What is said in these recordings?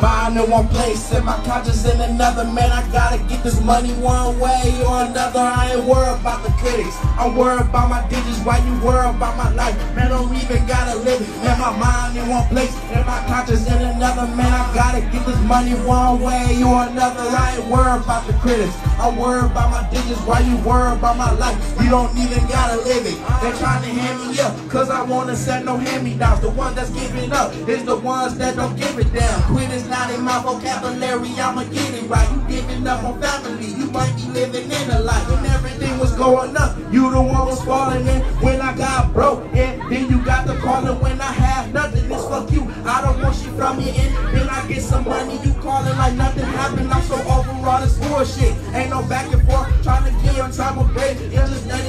Mind in one place and my conscience in another. Man, I gotta get this money one way or another. I ain't worried about the critics. I'm worried about my digits. Why you worried about my life? Man, I don't even gotta live it. Man, my mind in one place and my conscience in another. Man, I gotta get this money one way or another. I ain't worried about the critics. I'm worried about my digits. Why you worried about my life? You don't even gotta live it. They're trying to hand me up, cause I wanna set no hand-me-downs. The ones that's giving up is the ones that don't give it down. Quit is not in my vocabulary, I'ma get it right. You giving up on family, you might be living in a life. When everything was going up, you the one was falling in. When I got broke, and then you got the calling when I have nothing. It's fuck you, I don't want shit from you. And then I get some money, you calling like nothing happened. I'm so over all this bullshit. Ain't no back and forth, trying to get on time of break. Just let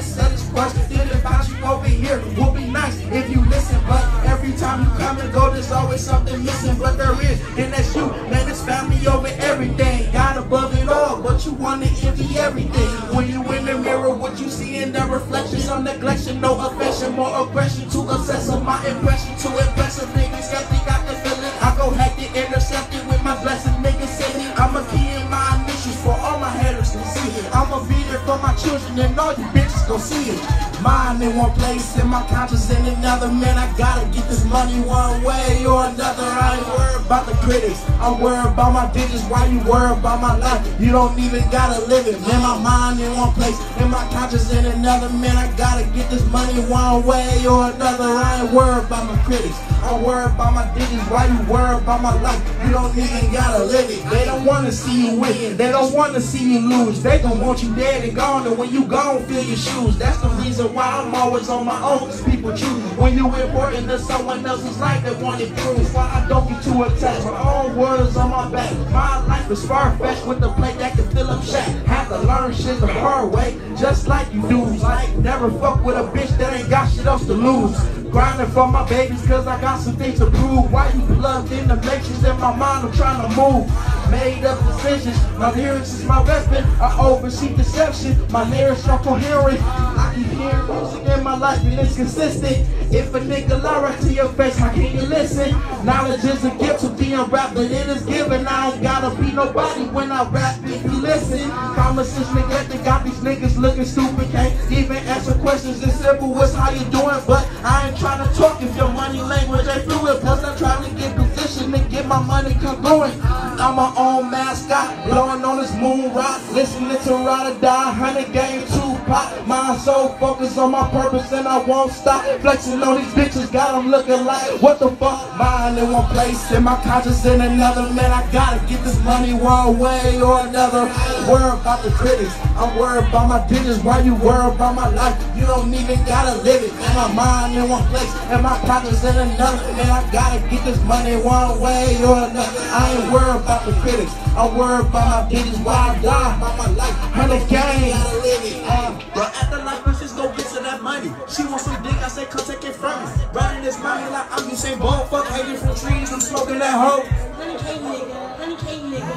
you wanna envy everything. When you in the mirror, what you see in the reflection, some neglection, no affection, more aggression too obsess of my impression too impressive niggas. Got got the feeling. I go hectic, intercepted with my blessings. Niggas say I'm a key in my initials for all my haters to see it. I'ma be there for my children and all you bitches gon' see it. Mind in one place and my conscience in another. Man, I gotta get this money one way or another. I ain't worried about the critics. I'm worried about my digits. Why you worried about my life? You don't even gotta live it. Man, my mind in one place and my conscience in another. Man, I gotta get this money one way or another. I ain't worried about my critics. I'm worried about my digits. Why you worried about my life? You don't even gotta live it. They don't wanna see you win. They don't wanna see you lose. They gon' want you dead and gone. And when you gone, feel your shoes. That's the reason why I'm always on my own. Cause people choose. When you important to someone else's life, they want it proof. Why I don't get too attached. My own words on my back. My life is far-fetched with the plate that can fill up shack. Have to learn shit the hard way. Just like you dudes. Like never fuck with a bitch that ain't got shit else to lose. Grinding for my babies cause I got some things to prove. Why you plugged in the matrix in my mind? I'm trying to move. Made up decisions. My lyrics is my weapon. I oversee deception. My lyrics are coherent. I keep hearing music in my life and it's consistent. If a nigga lie right to your face, how can you listen? Knowledge is a gift to being rap, but it is given. I ain't gotta be nobody when I rap. If you listen, promises neglected, got these niggas looking stupid. Can't even answer questions as simple as how you doing. But I ain't trying to talk if your money language ain't fluid. Plus I'm trying to get position and get my money congruent. I'm my own mascot, blowing on this moon rock, listening to Ride or Die, hundred game Tupac. My soul focused on my purpose and I won't stop flexing on these bitches. Got them looking like what the fuck? Mind in one place and my conscience in another. Man, I gotta get this money one way or another. Worry about the critics, I'm worried about my digits. Why you worry about my life? You don't even gotta live it. And my mind in one place and my pockets in another. Man, I gotta get this money one way or another. I ain't worried about the critics. I'm worried about my digits. Why I die by my life. Hundred game. But after life, let's just go get to that money. She wants some dick, I say, come take it from me. Riding this money like I'm Usain Bolt. Fuck hating from trees, I'm smoking that hoe. Honey cake nigga, honey cake nigga.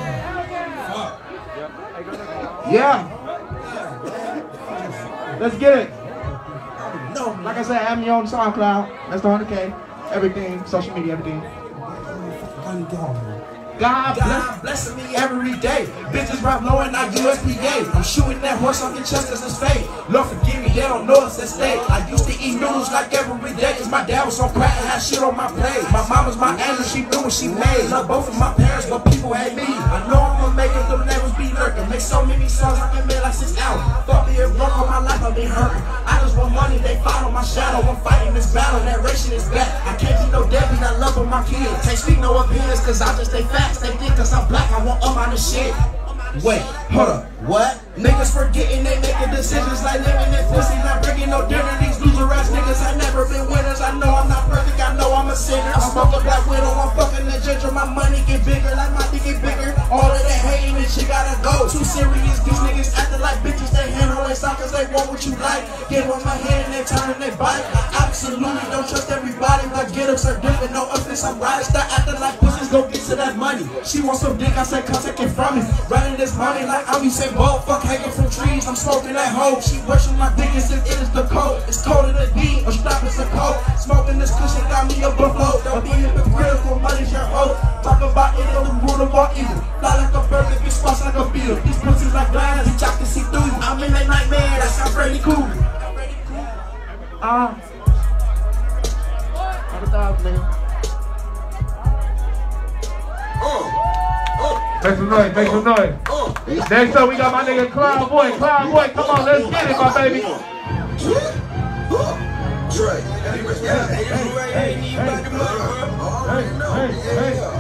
yeah. Let's get it. No, Like I said, I have me on SoundCloud. That's the 100K. Everything, social media, everything. God bless. God blessing me every day. Bitches rap low and not USPA. I'm shooting that horse off your chest as it's fake. Lord forgive me, they don't know it's at stake. I used to eat noodles like every day. Cause my dad was on crack and had shit on my plate. My mom was my angel, she knew what she made. Love both of my parents, but people hate me. I know I'ma make it, them labels be lurking. Make so many songs I can make like six hours. Fuck me, it broke on my life, I've been hurting. My shadow. I'm fighting this battle, that ration is back. I can't be no deadbeat, I love my kids. Can't speak no opinions, cause I just stay facts. They think cause I'm black, I want up on the shit. Wait, hold up, what? Niggas forgetting they making decisions like living in pussy, not bringing no dinner. These loser ass niggas I never been winners. I know I'm not perfect, I know I'm a sinner. I smoke a black widow, I'm fucking the ginger. My money get bigger, like my dick get bigger. All of that hating and shit gotta go. Too serious, these niggas acting like bitches. They handle soft cause they want what you like. Give them my hand and they turn and they bite. I absolutely don't trust everybody. My get ups are different, no offense, I'm right. Start acting like pussies, go get to that money. She wants some dick, I say come take it from me. Running this money like I'm Usain Bolt. Fuck hanging from trees, I'm smoking that hoe. She worship my dick says it is the code. It's colder than D, strap is a coat. Smoking this cushion got me a buffalo. Don't be hypocritical, money's your hoe. Talk about it on the them all evil. Fly like a bird, if it sparks like a beetle. These pussies like blind, bitch, I can see through you. I'm in that nightmare, how Freddy cool. Ah. Uh, nigga. Make uh, uh. some noise, make some noise. Uh. Next up, we got my nigga Cloud Boy. Cloud Boy, come on, let's get it, my baby. Dre. Hey, hey, hey, hey, hey, hey.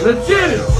Let's get it.